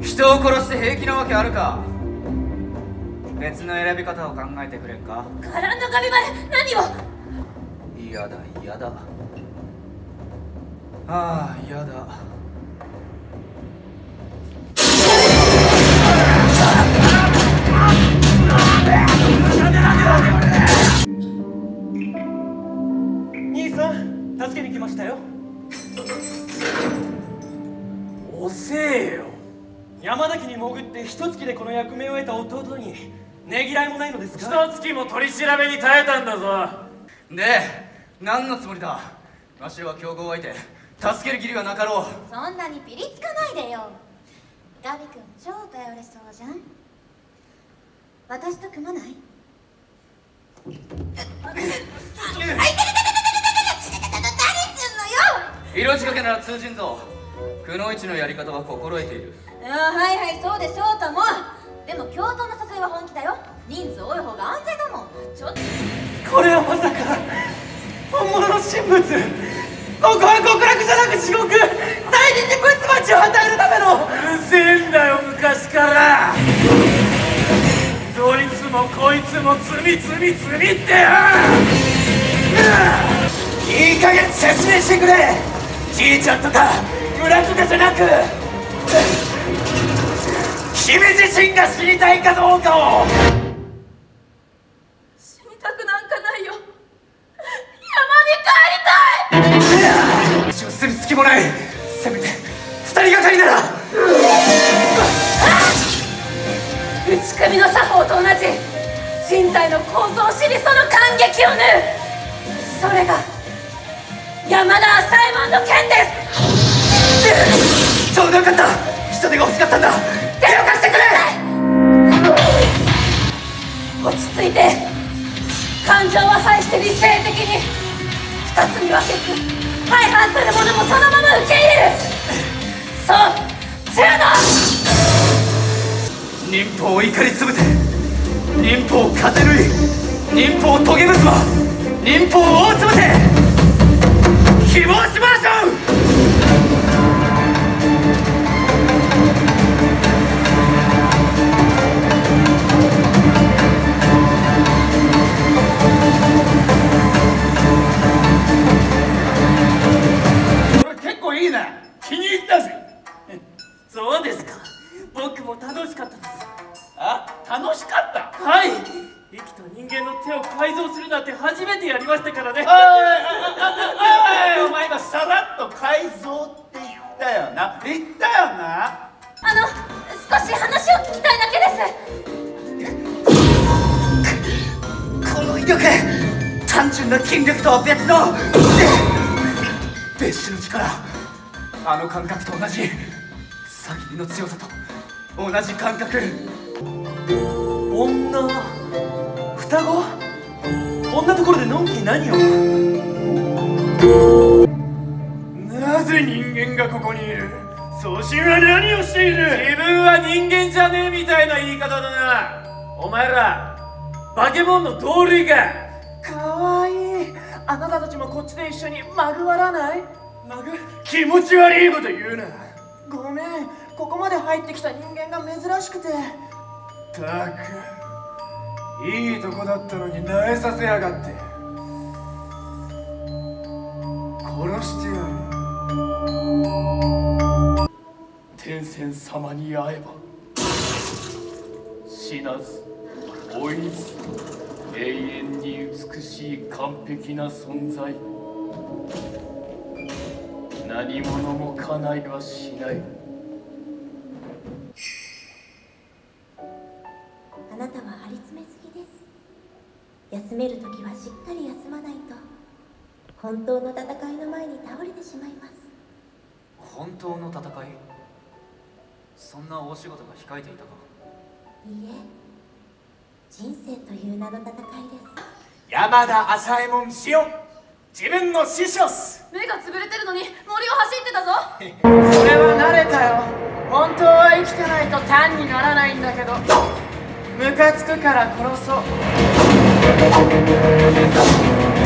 人を殺して平気なわけあるか。別の選び方を考えてくれんか。カランの神丸何を？嫌だ嫌だ。ああ嫌だ。兄さん助けに来ましたよ。遅えよ山崎に潜って一月でこの役目を得た弟にねぎらいもないのですか一月も取り調べに耐えたんだぞ。で何のつもりだ？わしは強豪相手。助ける義理はなかろう。そんなにピリつかないでよ。ガビ君超頼れそうじゃん。私と組まない？あいてててててててててててて何すんのよ！色仕掛けなら通じんぞ。くのいちのやり方は心得ているあはいはいそうでしょうとも。でも教頭の誘いは本気だよ。人数多い方が安全だもん。ちょっと。これはまさか本物の神仏。ここは極楽じゃなく地獄。大人にブツバチを与えるための。うるせえんだよ昔から。どいつもこいつも罪罪罪ってよいい加減説明してくれ。じいちゃんとか村とかじゃなく君自身が知りたいかどうかを。死にたくなんかないよ。山に帰りたい。話をする隙もない。せめて二人がかりなら。打ち首の作法と同じ。人体の構造を知りその感激を縫う。それが山田朝右衛門の剣です。ちょうどよかった。人手が欲しかったんだ落ち着いて感情は排して理性的に二つに分けず相反するものもそのまま受け入れる。そう中の。忍法を怒りつぶて忍法を風縫い忍法トゲ結ば忍法を大つぶて希望しまし楽しかった。はい。生きた人間の手を改造するなんて初めてやりましたからね。おいおいおいおいお前今さらっと改造って言ったよな。言ったよな。あの少し話を聞きたいだけです。この威力単純な筋力とは別の別種の力。あの感覚と同じ。詐欺の強さと同じ感覚女双子？こんなところでのんきに何を？なぜ人間がここにいる？送信は何をしている？自分は人間じゃねえみたいな言い方だな。お前らバケモンの同類か。かわいい。あなたたちもこっちで一緒にまぐわらない？マグ気持ち悪いこと言うな。ごめん。ここまで入ってきた人間が珍しくてたく。いいとこだったのに萎えさせやがって。殺してやる。天仙様に会えば。死なず老いず永遠に美しい完璧な存在。何者も叶いはしない。める時はしっかり休まないと本当の戦いの前に倒れてしまいます。本当の戦い？そんな大仕事が控えていたか。いいえ人生という名の戦いです。山田朝右衛門氏よ。自分の師匠っす。目が潰れてるのに森を走ってたぞ。それは慣れたよ。本当は生きてないと単にならないんだけどムカつくから殺そう。